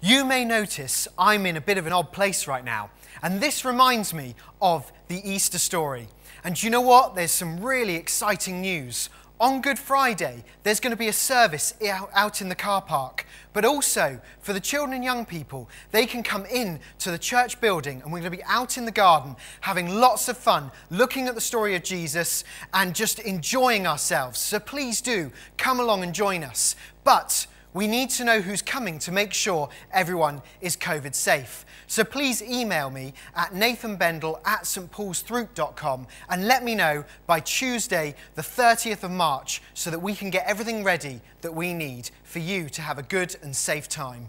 You may notice I'm in a bit of an odd place right now, and this reminds me of the Easter story. And you know what? There's some really exciting news. On Good Friday, there's going to be a service out in the car park, but also for the children and young people, they can come in to the church building and we're going to be out in the garden having lots of fun, looking at the story of Jesus and just enjoying ourselves. So please do come along and join us. But we need to know who's coming to make sure everyone is COVID safe. So please email me at nathanbendell at stpaulsthroop.com and let me know by Tuesday, the 30th of March, so that we can get everything ready that we need for you to have a good and safe time.